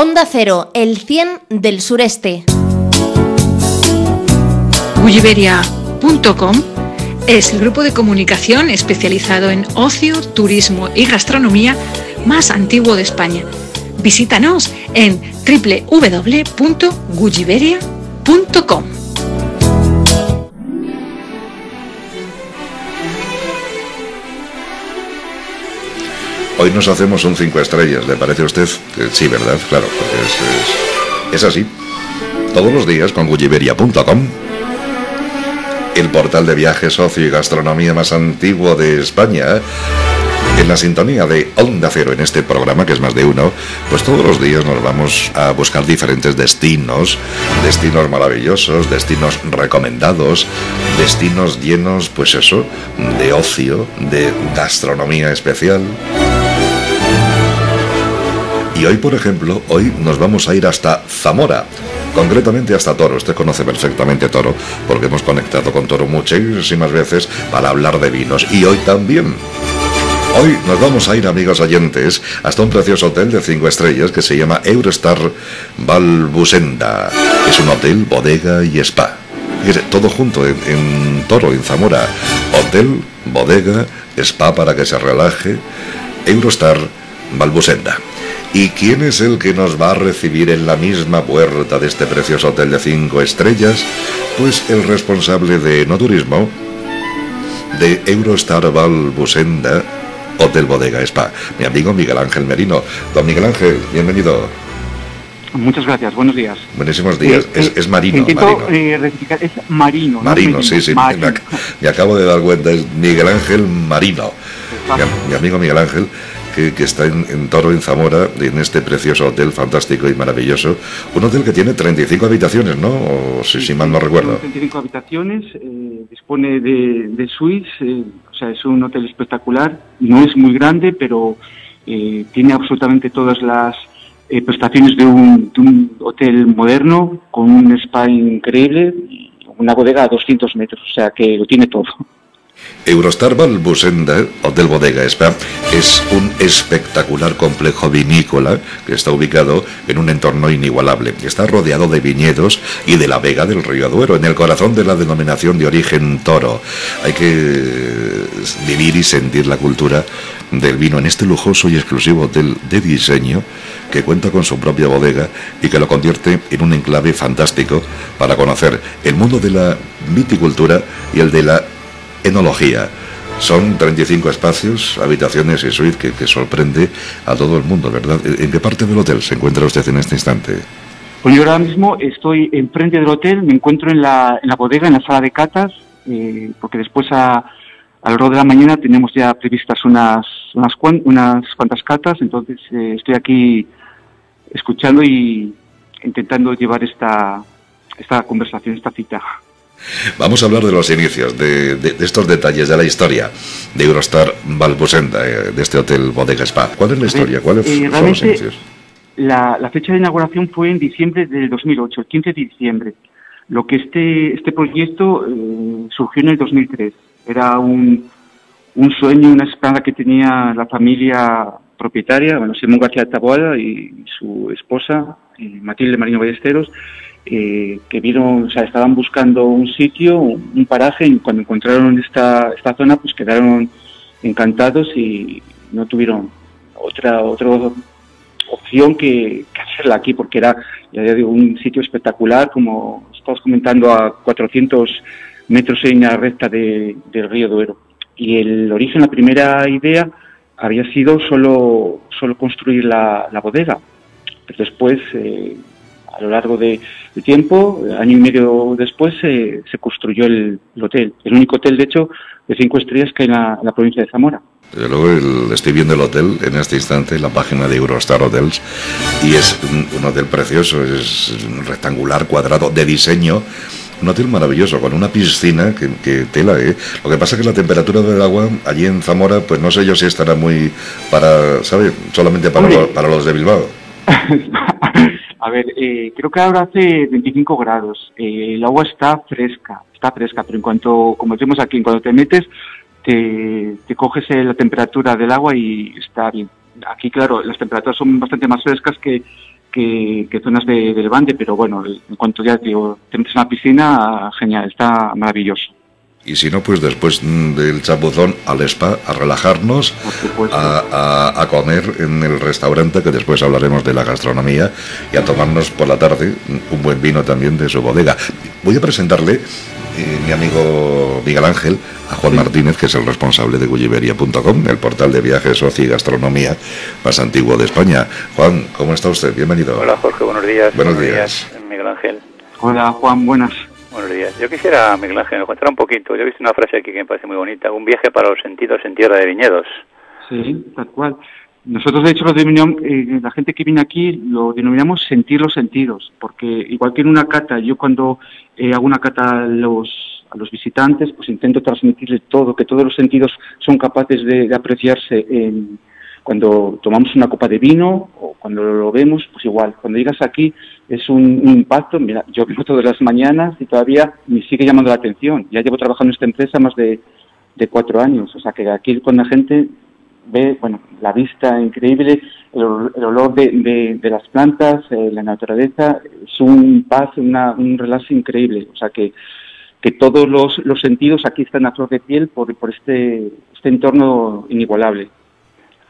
Onda Cero, el 100 del sureste. Gulliveria.com es el grupo de comunicación especializado en ocio, turismo y gastronomía más antiguo de España. Visítanos en www.gulliveria.com. Hoy nos hacemos un 5 estrellas, ¿le parece a usted? sí, ¿verdad? Claro, es, es, así. Todos los días con gulliveria.com, el portal de viajes, ocio y gastronomía más antiguo de España, en la sintonía de Onda Cero en este programa, que es más de uno, pues todos los días nos vamos a buscar diferentes destinos, destinos maravillosos, destinos recomendados, destinos llenos, pues eso, de ocio, de gastronomía especial. Y hoy, por ejemplo, hoy nos vamos a ir hasta Zamora, concretamente hasta Toro. Usted conoce perfectamente Toro, porque hemos conectado con Toro muchísimas veces para hablar de vinos. Y hoy también. Hoy nos vamos a ir, amigos oyentes, hasta un precioso hotel de cinco estrellas que se llama Eurostar Balbusenda. Es un hotel, bodega y spa. Todo junto en, en Toro, en Zamora. Hotel, bodega, spa para que se relaje. Eurostar Balbusenda. ¿Y quién es el que nos va a recibir en la misma puerta de este precioso hotel de cinco estrellas? Pues el responsable de no turismo de Eurostar Balbusenda Hotel Bodega Spa, mi amigo Miguel Ángel Merino. Don Miguel Ángel, bienvenido. Muchas gracias, buenos días. Buenísimos días. Eh, es, es, marino. Intento eh, rectificar, es marino. Marino, sí, sí. Marino. Me, me, acabo de dar cuenta, es Miguel Ángel Marino. Mi, mi, amigo Miguel Ángel, que, que está en, en, Toro, en Zamora, en este precioso hotel fantástico y maravilloso. Un hotel que tiene 35 habitaciones, ¿no? O si, si mal no recuerdo. 35 habitaciones, eh, dispone de, de suites, eh, o sea, es un hotel espectacular. No es muy grande, pero eh, tiene absolutamente todas las eh, prestaciones de un, de un, hotel moderno, con un spa increíble y una bodega a 200 metros, o sea que lo tiene todo. Eurostar Balbusenda, Hotel Bodega Spa, es un espectacular complejo vinícola que está ubicado en un entorno inigualable. Está rodeado de viñedos y de la vega del río Duero, en el corazón de la denominación de origen toro. Hay que vivir y sentir la cultura del vino en este lujoso y exclusivo hotel de diseño que cuenta con su propia bodega y que lo convierte en un enclave fantástico para conocer el mundo de la viticultura y el de la enología. Son 35 espacios, habitaciones y suite que, sorprende a todo el mundo, ¿verdad? ¿En qué parte del hotel se encuentra usted en este instante? Pues yo ahora mismo estoy enfrente del hotel, me encuentro en la, en la bodega, en la sala de catas, eh, porque después a, alrededor de la mañana tenemos ya previstas unas, unas, unas cuantas catas, entonces eh, estoy aquí escuchando y intentando llevar esta, esta conversación, esta cita. Vamos a hablar de los inicios, de, de, de, estos detalles de la historia de Eurostar Balbusenda, eh, de este hotel Bodega Spa. ¿Cuál es la historia? ¿Cuáles eh, son los inicios? La, la, fecha de inauguración fue en diciembre del 2008, el 15 de diciembre. Lo que este, este proyecto eh, surgió en el 2003. Era un, un sueño, una esperanza que tenía la familia propietaria, bueno, Simón García Taboada y su esposa, Matilde Marino Ballesteros, eh, que vieron, o sea, estaban buscando un sitio, un paraje, y cuando encontraron esta, esta zona, pues quedaron encantados y no tuvieron otra, otra opción que, hacerla aquí, porque era, ya digo, un sitio espectacular, como estamos comentando, a 400 metros en la recta de, del río Duero. Y el origen, la primera idea, había sido solo, solo construir la, la bodega. Pero después, eh, a lo largo de, de, tiempo, año y medio después, eh, se construyó el, el, hotel. El único hotel, de hecho, de cinco estrellas que hay en la, en la provincia de Zamora. Desde luego el, estoy viendo el hotel en este instante, la página de Eurostar Hotels, y es un, un hotel precioso, es rectangular, cuadrado, de diseño, un hotel maravilloso, con una piscina que, que, tela, ¿eh? Lo que pasa es que la temperatura del agua allí en Zamora, pues no sé yo si estará muy para, ¿sabe? Solamente para, para los de Bilbao. A ver, eh, creo que ahora hace 25 grados. Eh, el agua está fresca, está fresca, pero en cuanto, como decimos aquí, cuando te metes, te, te coges la temperatura del agua y está bien. Aquí, claro, las temperaturas son bastante más frescas que, que, zonas de, de, Levante, pero bueno, en cuanto ya digo, te metes en la piscina, genial, está maravilloso. Y si no, pues después del chapuzón al spa, a relajarnos, a, comer en el restaurante, que después hablaremos de la gastronomía, y a tomarnos por la tarde un buen vino también de su bodega. Voy a presentarle, eh, mi amigo Miguel Ángel, a Juan Martínez, que es el responsable de gulliveria.com, el portal de viajes, ocio y gastronomía más antiguo de España. Juan, ¿cómo está usted? Bienvenido. Hola Jorge, buenos días. Buenos, días. Miguel Ángel. Hola Juan, buenas. Buenos días. Yo quisiera, Miguel Ángel, contar un poquito. Yo he visto una frase aquí que me parece muy bonita. Un viaje para los sentidos en tierra de viñedos. Sí, tal cual. Nosotros, de hecho, lo eh, la gente que viene aquí lo denominamos sentir los sentidos, porque igual que en una cata, yo cuando eh, hago una cata a los, a los visitantes, pues intento transmitirles todo, que todos los sentidos son capaces de, apreciarse en, cuando tomamos una copa de vino o cuando lo vemos, pues igual, cuando llegas aquí es un, impacto, mira, yo vengo todas las mañanas y todavía me sigue llamando la atención. Ya llevo trabajando en esta empresa más de, de cuatro años, o sea que aquí cuando la gente ve, bueno, la vista increíble, el, olor de, de, las plantas, eh, la naturaleza, es un paz, una, un relax increíble, o sea que, que todos los, los sentidos aquí están a flor de piel por, por este, este entorno inigualable.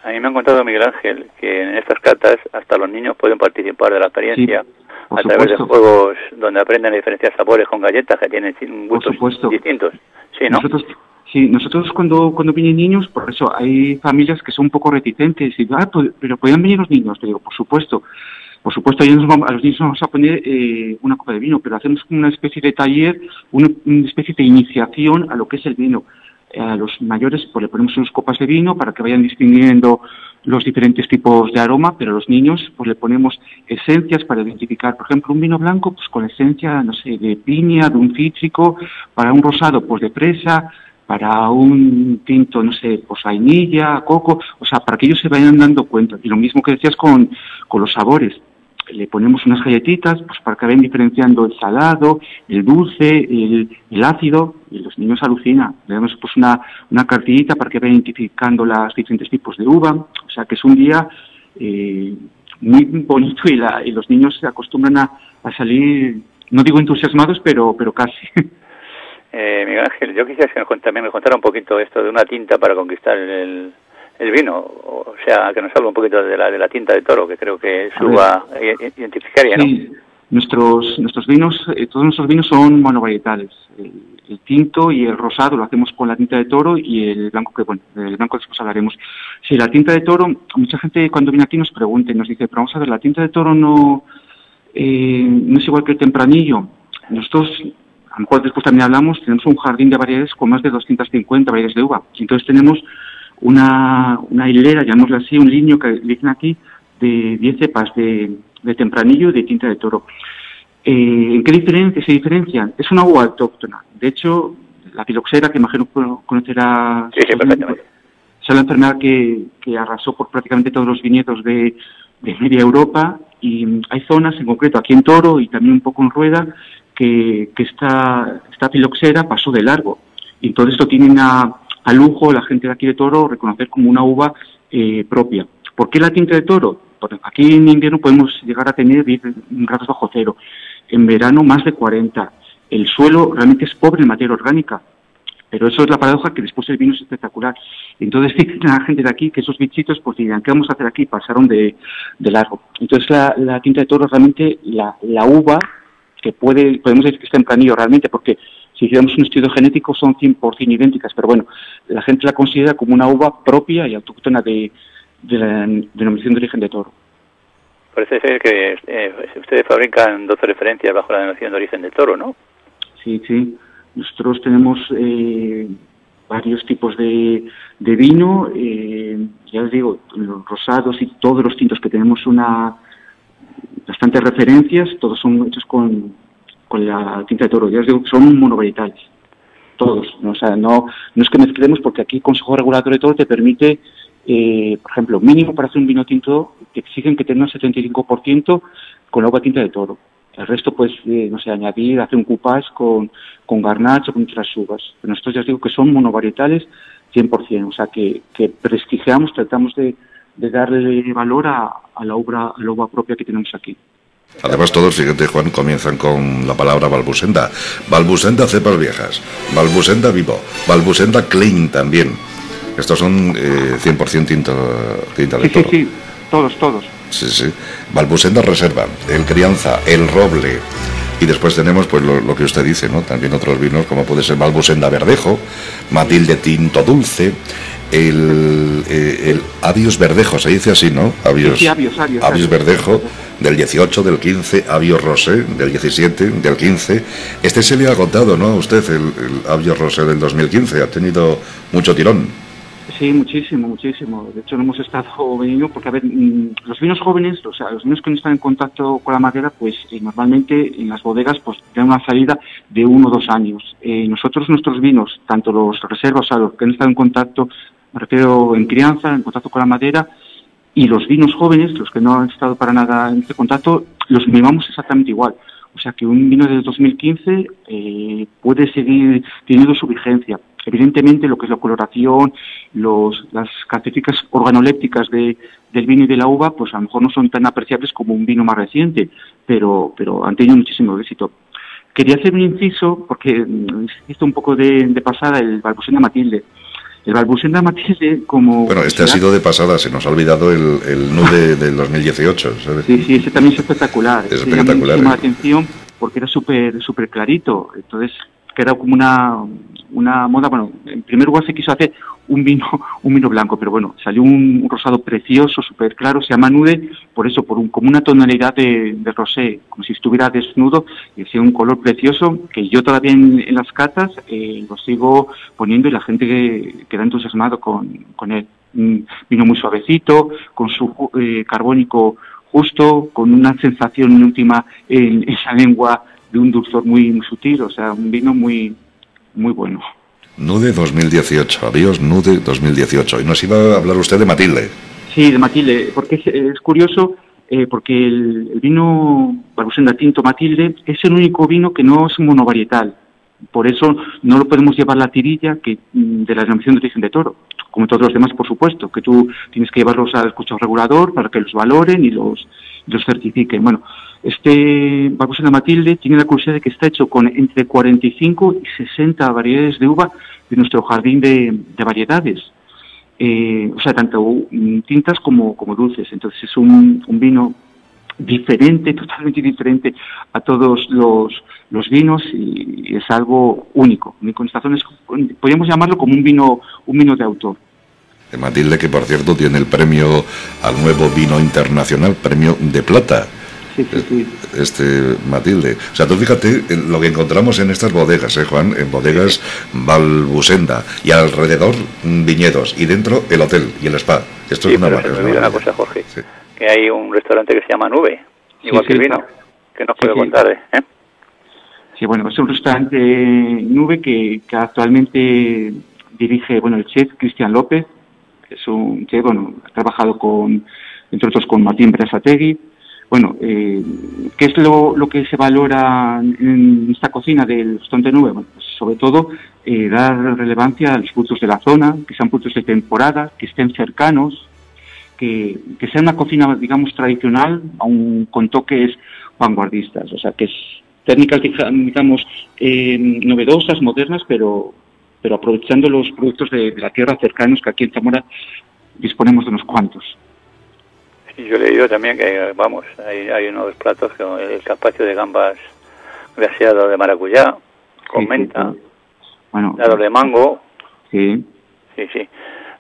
A mí me han contado Miguel Ángel que en estas catas hasta los niños pueden participar de la experiencia a través de juegos donde aprenden a diferenciar sabores con galletas que tienen gustos distintos. Sí, ¿no? Nosotros, sí, nosotros cuando, cuando vienen niños, por eso hay familias que son un poco reticentes y ah, pues, pero podían venir los niños. Te digo, por supuesto. Por supuesto, a los niños vamos a poner eh, una copa de vino, pero hacemos una especie de taller, una, especie de iniciación a lo que es el vino a los mayores pues le ponemos unas copas de vino para que vayan distinguiendo los diferentes tipos de aroma, pero a los niños pues le ponemos esencias para identificar, por ejemplo, un vino blanco pues con esencia, no sé, de piña, de un cítrico, para un rosado pues de fresa, para un tinto, no sé, pues vainilla, coco, o sea, para que ellos se vayan dando cuenta. Y lo mismo que decías con, con los sabores le ponemos unas galletitas pues para que vayan diferenciando el salado, el dulce, el, ácido, y los niños alucinan. Le damos pues una, una cartillita para que vayan identificando los diferentes tipos de uva. O sea que es un día eh, muy bonito y, la, y, los niños se acostumbran a, a, salir, no digo entusiasmados, pero, pero casi. Eh, Miguel Ángel, yo quisiera que también me contara un poquito esto de una tinta para conquistar el, el vino, o sea, que nos habla un poquito de la, de la tinta de toro, que creo que es uva identificaria, ¿no? Sí, nuestros, nuestros vinos, eh, todos nuestros vinos son monovarietales. El, el, tinto y el rosado lo hacemos con la tinta de toro y el blanco, que bueno, el blanco después hablaremos. Sí, la tinta de toro, mucha gente cuando viene aquí nos pregunta y nos dice, pero vamos a ver, la tinta de toro no, eh, no es igual que el tempranillo. Nosotros a lo mejor después también hablamos, tenemos un jardín de variedades con más de 250 variedades de uva. Entonces tenemos una, una hilera, llamémoslo así, un liño que dicen aquí, de 10 cepas de, de, tempranillo y de tinta de toro. Eh, ¿En qué diferencia, se diferencian? Es una uva autóctona. De hecho, la filoxera, que imagino conocerá... Sí, sí, perfectamente. Es la enfermedad que, que arrasó por prácticamente todos los viñedos de, de media Europa y hay zonas, en concreto aquí en Toro y también un poco en Rueda, que, que esta, esta filoxera pasó de largo. Y todo esto tiene una, a lujo la gente de aquí de Toro reconocer como una uva eh, propia. ¿Por qué la tinta de toro? Porque aquí en invierno podemos llegar a tener 10 grados bajo cero, en verano más de 40. El suelo realmente es pobre en materia orgánica, pero eso es la paradoja que después el vino es espectacular. Entonces dicen la gente de aquí que esos bichitos, pues dirían, ¿qué vamos a hacer aquí? Pasaron de, largo. Entonces la, tinta de toro realmente, la, uva, que puede, podemos decir que está en planillo realmente, porque si hiciéramos un estudio genético son 100% idénticas, pero bueno, gente la considera como una uva propia y autóctona de, la denominación de origen de toro. Parece ser que eh, ustedes fabrican 12 referencias bajo la denominación de origen de toro, ¿no? Sí, sí. Nosotros tenemos eh, varios tipos de, de vino, eh, ya les digo, los rosados y todos los tintos que tenemos una bastantes referencias, todos son hechos con, con la tinta de toro. Ya os digo que son monovarietales, todos. ¿no? O sea, no, no es que mezclemos porque aquí el Consejo Regulador de Toro te permite, eh, por ejemplo, mínimo para hacer un vino tinto, te exigen que tenga un 75% con agua tinta de toro. El resto, pues, eh, no sé, añadir, hacer un coupage con, con garnacha o con otras uvas. Pero nosotros ya os digo que son monovarietales 100%, o sea, que, que prestigiamos, tratamos de, darle valor a, la obra, a la obra propia que tenemos aquí. Además, todos, fíjate, Juan, comienzan con la palabra balbusenda. Balbusenda cepas viejas, balbusenda vivo, balbusenda clean también. Estos son eh, 100% tinta, tinta de sí, Sí, sí, todos, todos. Sí, sí. Balbusenda reserva, el crianza, el roble. Y después tenemos pues lo, que usted dice, ¿no? También otros vinos como puede ser Balbusenda Verdejo, Matilde Tinto Dulce, el, eh, el Avios Verdejo, se dice así, ¿no? Sí, avios, avios, Verdejo, del 18, del 15, Avios Rosé, del 17, del 15. Este se le ha agotado, ¿no? Usted, el, el Avios Rosé del 2015, ha tenido mucho tirón. Sí, muchísimo, muchísimo. De hecho, no hemos estado venido porque, a ver, mm, los vinos jóvenes, o sea, los vinos que no están en contacto con la madera, pues eh, normalmente en las bodegas pues tienen una salida de uno o dos años. Eh, nosotros, nuestros vinos, tanto los reservas, o los que han estado en contacto, me refiero en crianza, en contacto con la madera, y los vinos jóvenes, los que no han estado para nada en este contacto, los mimamos exactamente igual. O sea que un vino del 2015 eh, puede seguir teniendo su vigencia. Evidentemente, lo que es la coloración, los, las características organolépticas de, del vino y de la uva, pues a lo mejor no son tan apreciables como un vino más reciente, pero, pero han tenido muchísimo éxito. Quería hacer un inciso, porque visto mm, un poco de, pasada el Balbusena Matilde. El Balbusena Matilde, como. Bueno, este ha sido de pasada, se nos ha olvidado el, el nude del 2018. ¿sabes? Sí, sí, ese también es espectacular. Es espectacular. Me ¿eh? atención porque era súper súper clarito. Entonces, que era como una, una moda, bueno, en primer lugar se quiso hacer un vino, un vino blanco, pero bueno, salió un, rosado precioso, súper claro, se llama nude, por eso, por un, como una tonalidad de, rosé, como si estuviera desnudo, y es un color precioso que yo todavía en, las catas eh, lo sigo poniendo y la gente que, queda entusiasmado con, con él. Un vino muy suavecito, con su eh, carbónico justo, con una sensación última en esa lengua de un dulzor muy, muy sutil, o sea, un vino muy, muy bueno. Nude 2018, adiós Nude 2018. Y nos iba a hablar usted de Matilde. Sí, de Matilde, porque es, curioso, eh, porque el, vino Barbusenda Tinto Matilde es el único vino que no es monovarietal. Por eso no lo podemos llevar la tirilla que, mm, de la denominación de origen de toro, como todos los demás, por supuesto, que tú tienes que llevarlos al escuchado regulador para que los valoren y los, los certifiquen. Bueno, este de Matilde tiene la curiosidad de que está hecho con entre 45 y 60 variedades de uva de nuestro jardín de, variedades. Eh, o sea, tanto tintas como, dulces. Entonces es un, vino diferente, totalmente diferente a todos los, los vinos y es algo único. En esta zona podríamos llamarlo como un vino, un vino de autor. De Matilde, que por cierto tiene el premio al nuevo vino internacional, premio de plata este Matilde. O sea, tú fíjate lo que encontramos en estas bodegas, ¿eh, Juan? En bodegas Balbusenda y alrededor viñedos y dentro el hotel y el spa. Esto es una maravilla. una cosa, Jorge, que hay un restaurante que se llama Nube, igual que el vino, que nos puede contar, ¿eh? Sí, bueno, es un restaurante Nube que, que actualmente dirige, bueno, el chef Cristian López, que es un chef, bueno, ha trabajado con, entre otros con Martín Brasategui, bueno, eh, ¿qué es lo, que se valora en esta cocina del restaurante nube? Bueno, pues sobre todo eh, dar relevancia a los frutos de la zona, que sean frutos de temporada, que estén cercanos, que, sea una cocina, digamos, tradicional, aun con toques vanguardistas, o sea, que es técnicas, digamos, eh, novedosas, modernas, pero, pero aprovechando los productos de, de la tierra cercanos, que aquí en Zamora disponemos de unos cuantos. Yo he leído también que, vamos, hay, hay unos platos, como el capacio de gambas glaseado de maracuyá, con menta, Bueno, dado de mango. Sí. Sí, sí.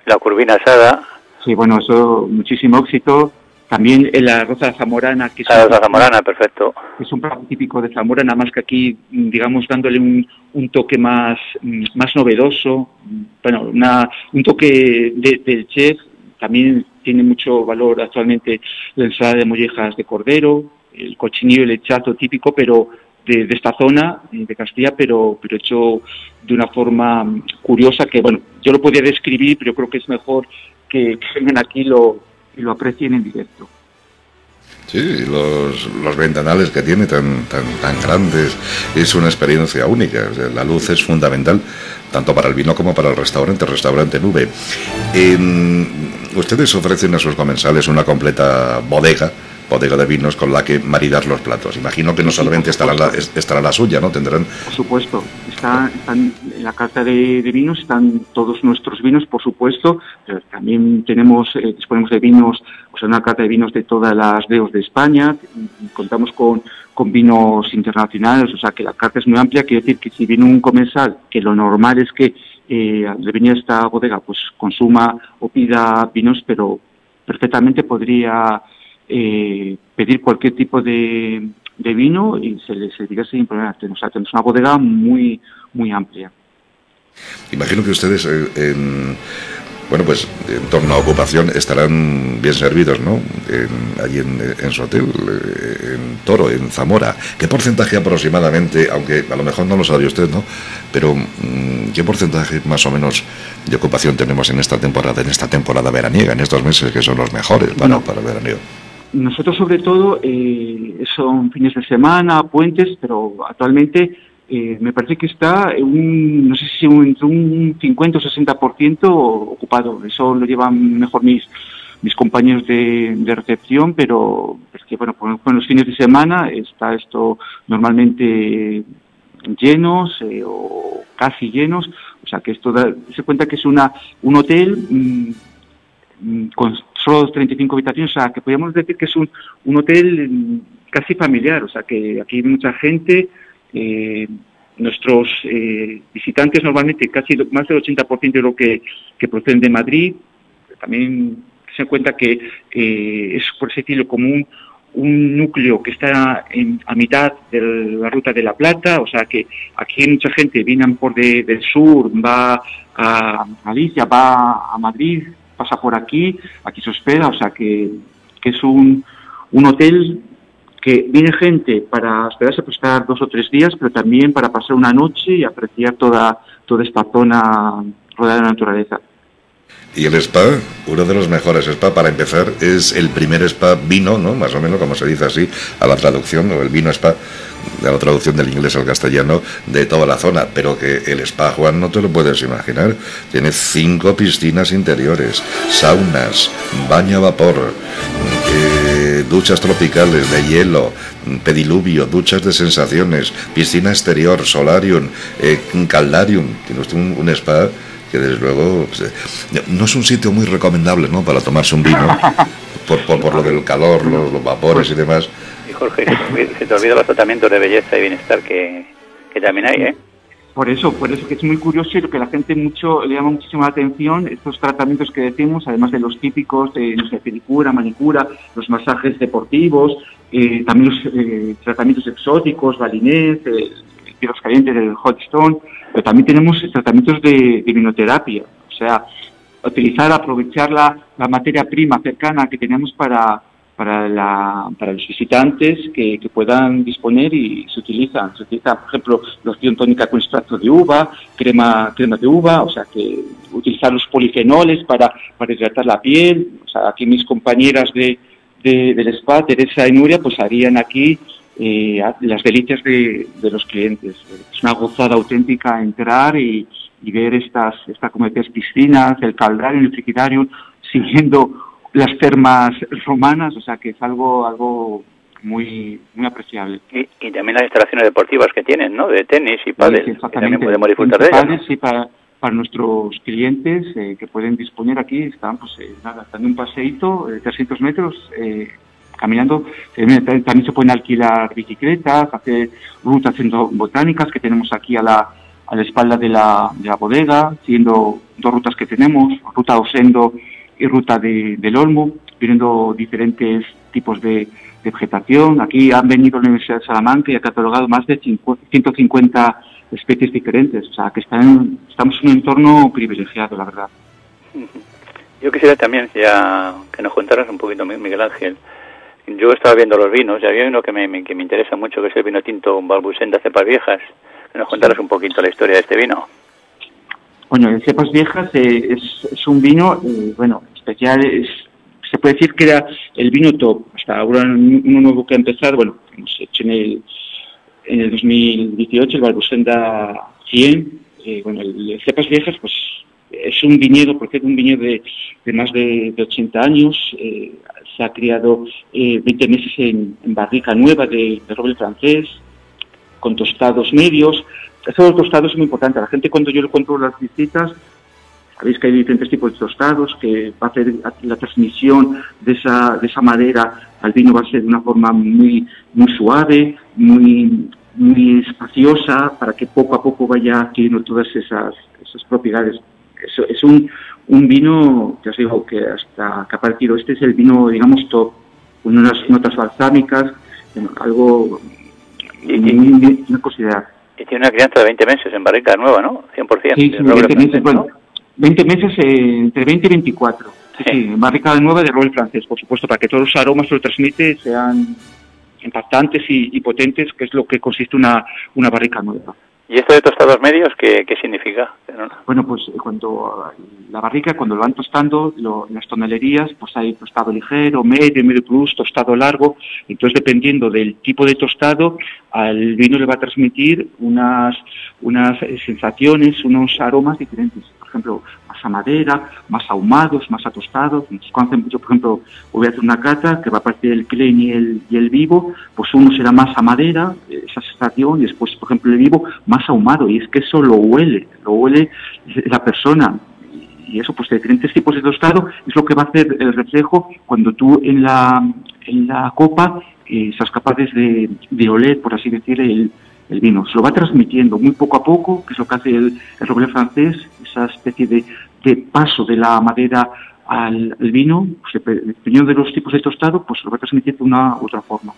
La curvina asada. Sí, bueno, eso, muchísimo éxito. También la rosa zamorana. Que es la zamorana, perfecto. Es un plato típico de Zamora, nada más que aquí, digamos, dándole un, un toque más, más novedoso, bueno, una, un toque del chef, también tiene mucho valor actualmente la ensalada de mollejas de cordero, el cochinillo y el lechazo típico, pero de, esta zona, eh, de Castilla, pero, pero hecho de una forma curiosa que, bueno, yo lo podía describir, pero creo que es mejor que, vengan aquí lo, y lo aprecien en directo. Sí, los, los, ventanales que tiene tan, tan, tan grandes es una experiencia única. la luz es fundamental tanto para el vino como para el restaurante, restaurante Nube. Em, ustedes ofrecen a sus comensales una completa bodega bodega de vinos con la que maridar los platos. Imagino que no solamente estará la, estará la suya, ¿no? Tendrán... Por supuesto. Está, están, en la carta de, vinos están todos nuestros vinos, por supuesto. Pero también tenemos, eh, disponemos de vinos, o sea, una carta de vinos de todas las deos de España. Contamos con, con vinos internacionales, o sea, que la carta es muy amplia. Quiere decir que si viene un comensal, que lo normal es que eh, al venir esta bodega, pues consuma o pida vinos, pero perfectamente podría eh, pedir cualquier tipo de, de, vino y se les servirá sin problema. O sea, tenemos una bodega muy, muy amplia. Imagino que ustedes, eh, bueno, pues en torno a ocupación estarán bien servidos, ¿no? allí en, su hotel, eh, en Toro, en Zamora. ¿Qué porcentaje aproximadamente, aunque a lo mejor no lo sabe usted, ¿no? Pero mm, ¿qué porcentaje más o menos de ocupación tenemos en esta temporada, en esta temporada veraniega, en estos meses que son los mejores para, para veraniego? Nosotros sobre todo eh, son fines de semana, puentes, pero actualmente eh, me parece que está un, no sé si entre un 50 o 60% ocupado. Eso lo llevan mejor mis mis compañeros de, recepción, pero es que bueno, con, los fines de semana está esto normalmente llenos eh, o casi llenos, o sea que esto da, se cuenta que es una un hotel mm, mm, con solo 35 habitaciones, o sea, que podríamos decir que es un, un hotel mm, casi familiar, o sea, que aquí hay mucha gente, eh, nuestros eh, visitantes normalmente casi más del 80% de lo que, que proceden de Madrid, también se cuenta que es, por ese estilo, como un, núcleo que está en, a mitad de la ruta de la Plata, o sea que aquí hay mucha gente, vienen por del sur, va a Galicia, va a Madrid, pasa por aquí, aquí se hospeda, o sea que, es un, un hotel que viene gente para hospedarse, pues estar dos o tres días, pero también para pasar una noche y apreciar toda, toda esta zona rodeada de la naturaleza. Y el spa, uno de los mejores spa para empezar, es el primer spa vino, ¿no? Más o menos como se dice así, a la traducción, o el vino spa de la traducción del inglés al castellano de toda la zona, pero que el spa, Juan, no te lo puedes imaginar. Tiene cinco piscinas interiores, saunas, baño a vapor, eh, duchas tropicales de hielo, pediluvio, duchas de sensaciones, piscina exterior, solarium, eh, caldarium. Tiene usted un, spa que desde luego pues, eh, no es un sitio muy recomendable ¿no? para tomarse un vino por, por, lo del calor, los vapores y demás Jorge, se te olvida los tratamientos de belleza y bienestar que, también hay, ¿eh? Por eso, por eso que es muy curioso y lo que la gente mucho le llama muchísima atención, estos tratamientos que decimos, además de los típicos de no sé, pedicura, manicura, los masajes deportivos, eh, también los eh, tratamientos exóticos, balinés, eh, calientes del hot stone, pero también tenemos tratamientos de, de o sea, utilizar, aprovechar la, la materia prima cercana que tenemos para para, la, para los visitantes que, puedan disponer y se utilizan. Se utiliza, por ejemplo, loción tónica con extracto de uva, crema, crema de uva, o sea, que utilizar los polifenoles para, para hidratar la piel. O sea, aquí mis compañeras de, del spa, Teresa y Nuria, pues harían aquí eh, las delicias de, de, los clientes. Es una gozada auténtica entrar y, y ver estas, esta, como piscinas, el caldario, el frigidario, siguiendo las termas romanas, o sea que es algo algo muy muy apreciable. Y, también las instalaciones deportivas que tienen, ¿no? De tenis y pádel, sí, también podemos disfrutar de ellas. Sí, para, para nuestros clientes eh, que pueden disponer aquí, están pues eh, nada, dando un paseíto de 300 metros, eh, caminando. también se pueden alquilar bicicletas, hacer rutas botánicas que tenemos aquí a la, a la espalda de la, de la bodega, siguiendo dos rutas que tenemos, ruta Osendo y ruta de, del Olmo, viendo diferentes tipos de, vegetación. Aquí han venido la Universidad de Salamanca y ha catalogado más de 150 especies diferentes. O sea, que están, estamos en un entorno privilegiado, la verdad. Yo quisiera también ya que nos contaras un poquito, Miguel Ángel. Yo estaba viendo los vinos y había uno que me, que me interesa mucho, que es el vino tinto Balbucén de cepas viejas. Que nos contaras un poquito la historia de este vino. Bueno, el Cepas Viejas eh, es, un vino, eh, bueno, especial, es, se puede decir que era el vino top. Hasta ahora uno nuevo que ha empezado, bueno, hemos hecho en el, en el 2018 el Barbusenda 100, eh, bueno, el, Cepas Viejas, pues es un viñedo, porque es un viñedo de, más de, 80 años, eh, se ha criado 20 meses en, barrica nueva de, roble francés, con tostados medios. Esos tostados son muy importantes. La gente cuando yo le cuento las visitas, sabéis que hay diferentes tipos de tostados, que va a hacer la transmisión de esa, de esa madera al vino va a ser de una forma muy, muy suave, muy, muy espaciosa, para que poco a poco vaya adquiriendo todas esas, esas propiedades. Es, es un, un vino, ya os digo, que hasta que ha partido, este es el vino, digamos, top, con unas notas balsámicas, algo muy, considerar. Y tiene una crianza de 20 meses en barrica nueva, ¿no? 100%. Sí, 20 meses, bueno, 20 meses eh, entre 20 y 24. Sí, sí, barrica nueva de roble francés, por supuesto, para que todos los aromas que lo transmite sean impactantes y, potentes, que es lo que consiste una, una barrica nueva. ¿Y esto de tostados medios qué, qué significa? Bueno, pues eh, cuando la barrica, cuando lo van tostando, lo, las tonelerías, pues hay tostado ligero, medio, medio plus, tostado largo. Entonces, dependiendo del tipo de tostado, al vino le va a transmitir unas, unas sensaciones, unos aromas diferentes. Por ejemplo, a madera, más ahumados, más atostados. Entonces, mucho, por ejemplo, voy a hacer una cata que va a partir del clean y el, y el vivo, pues uno será más a madera, esa sensación, y después, por ejemplo, el vivo más ahumado, y es que eso lo huele, lo huele la persona. Y eso, pues de diferentes tipos de tostado, es lo que va a hacer el reflejo cuando tú en la, en la copa eh, seas capaces de, de oler, por así decir, el, el vino. Se lo va transmitiendo muy poco a poco, que es lo que hace el, el roble francés, esa especie de, de paso de la madera al, vino, pues, dependiendo de los tipos de tostado, pues lo va transmitiendo de una u otra forma.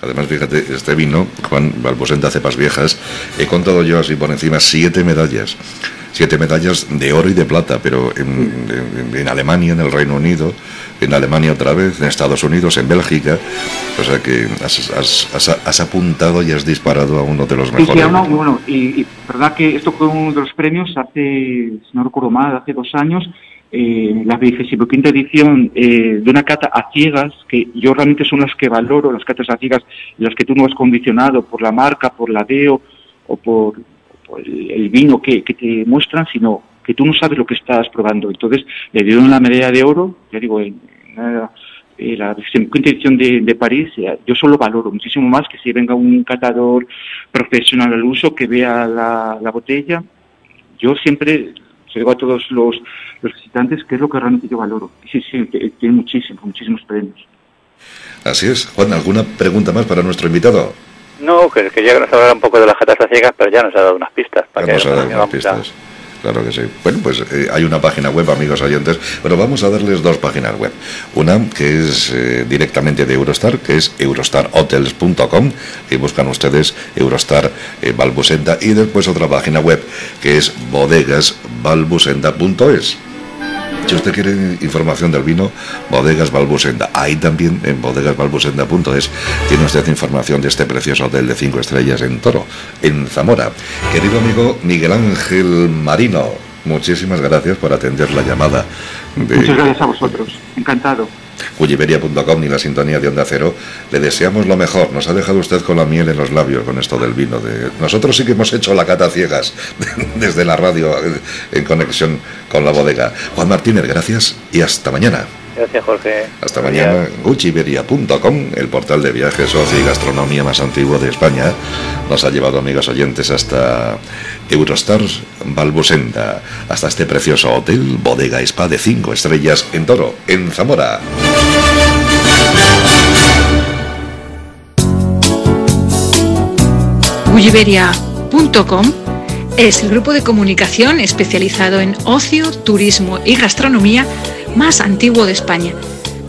Además, fíjate, este vino, Juan Balbosenta Cepas Viejas, he contado yo así por encima siete medallas. Siete medallas de oro y de plata, pero en, en Alemania, en el Reino Unido, en Alemania otra vez, en Estados Unidos, en Bélgica. O sea que has, apuntado y has disparado a uno de los mejores. Sí, bueno, y, verdad que esto fue uno de los premios hace, si no recuerdo mal, hace dos años, eh, la 25 edición eh, de una cata a ciegas, que yo realmente son las que valoro, las catas a ciegas, las que tú no has condicionado por la marca, por la DEO o por, el, vino que, que te muestran, sino que tú no sabes lo que estás probando. Entonces le dieron la medalla de oro, ya digo, en, la quinta edición de, París, yo solo valoro muchísimo más que si venga un catador profesional al uso que vea la, botella. Yo siempre se digo a todos los, los visitantes que es lo que realmente yo valoro. Sí, sí, tiene muchísimos, muchísimos premios. Así es. Juan, ¿alguna pregunta más para nuestro invitado? No, que quería que nos hablara un poco de las jatas ciegas, pero ya nos ha dado unas pistas. Para que nos ha dado unas pistas. Claro que sí. Bueno, pues eh, hay una página web, amigos oyentes. Bueno, vamos a darles dos páginas web. Una que es eh, directamente de Eurostar, que es eurostarhotels.com, y buscan ustedes Eurostar eh, Balbusenda, y después otra página web que es bodegasbalbusenda.es. Si usted quiere información del vino, Bodegas Balbusenda. Ahí también, en bodegasbalbusenda.es, tiene usted información de este precioso hotel de cinco estrellas en Toro, en Zamora. Querido amigo Miguel Ángel Marino, muchísimas gracias por atender la llamada. Muchas gracias a vosotros. Encantado. Culliveria.com ni la sintonía de Onda Cero, le deseamos lo mejor. Nos ha dejado usted con la miel en los labios con esto del vino. De... Nosotros sí que hemos hecho la cata ciegas desde la radio en conexión con la bodega. Juan Martínez, gracias y hasta mañana. Gracias, Jorge. Hasta mañana. Gucciberia.com, el portal de viajes, ocio y gastronomía más antiguo de España, nos ha llevado, amigos oyentes, hasta Eurostars Balbusenda, hasta este precioso hotel, bodega spa de 5 estrellas en Toro, en Zamora. Gulliveria.com es el grupo de comunicación especializado en ocio, turismo y gastronomía más antiguo de España.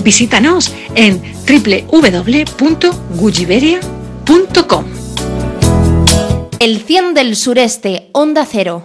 Visítanos en www.gulliveria.com. El 100 del sureste, Onda Cero.